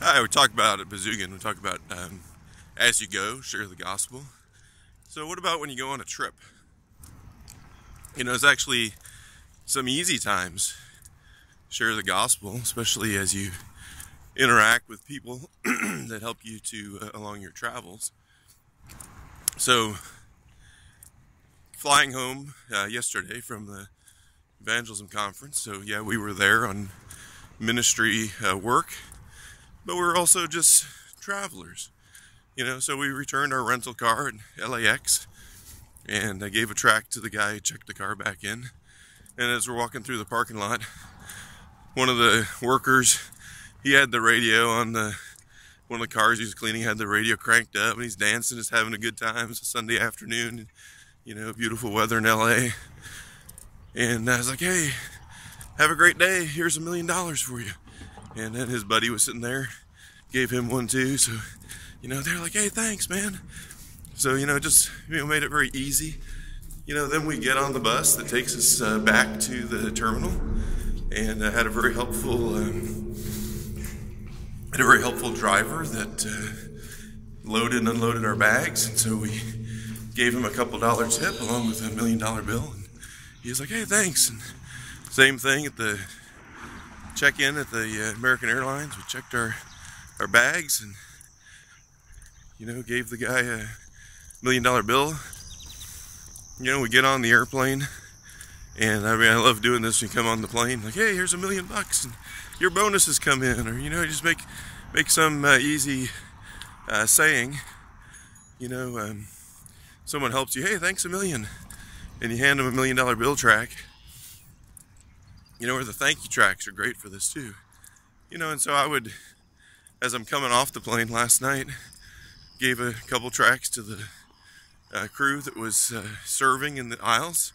Hi, we talk about at we talk about um, as you go, share the gospel. So, what about when you go on a trip? You know, it's actually some easy times. Share the gospel, especially as you interact with people that help you to uh, along your travels. So, flying home uh, yesterday from the evangelism conference. So, yeah, we were there on ministry uh, work but we're also just travelers. You know, so we returned our rental car at LAX and I gave a tract to the guy who checked the car back in. And as we're walking through the parking lot, one of the workers, he had the radio on the one of the cars he was cleaning had the radio cranked up and he's dancing, just having a good time. It's a Sunday afternoon, you know, beautiful weather in LA. And I was like, hey, have a great day. Here's a million dollars for you. And then his buddy was sitting there, gave him one too. So, you know, they're like, hey, thanks, man. So, you know, just, you know, made it very easy. You know, then we get on the bus that takes us uh, back to the terminal and uh, had a very helpful, um, had a very helpful driver that uh, loaded and unloaded our bags. And so we gave him a couple dollar tip along with a million dollar bill. And he was like, hey, thanks. And same thing at the check in at the uh, American Airlines. We checked our our bags and you know gave the guy a million dollar bill. You know, we get on the airplane and I mean I love doing this you come on the plane. Like, hey, here's a million bucks and your bonuses come in, or you know, just make make some uh, easy uh, saying. You know, um, someone helps you. Hey, thanks a million, and you hand them a million dollar bill tract you know, where the thank you tracts are great for this too. You know, and so I would, as I'm coming off the plane last night, gave a couple tracts to the uh, crew that was uh, serving in the aisles.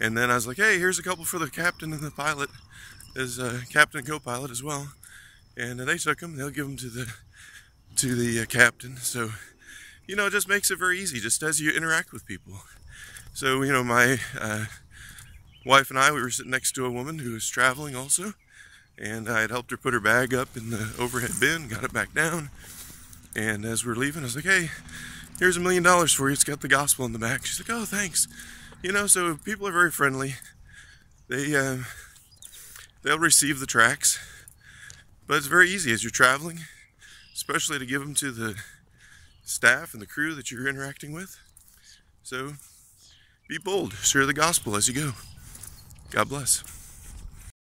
And then I was like, hey, here's a couple for the captain and the pilot, as uh, captain and co-pilot as well. And they took them. They'll give them to the to the uh, captain. So, you know, it just makes it very easy, just as you interact with people. So, you know, my uh, wife and I, we were sitting next to a woman who was traveling also, and I had helped her put her bag up in the overhead bin, got it back down, and as we are leaving, I was like, hey, here's a million dollars for you. It's got the gospel in the back. She's like, oh, thanks. You know, so people are very friendly. They, uh, they'll receive the tracts, but it's very easy as you're traveling, especially to give them to the staff and the crew that you're interacting with. So be bold, share the gospel as you go. God bless.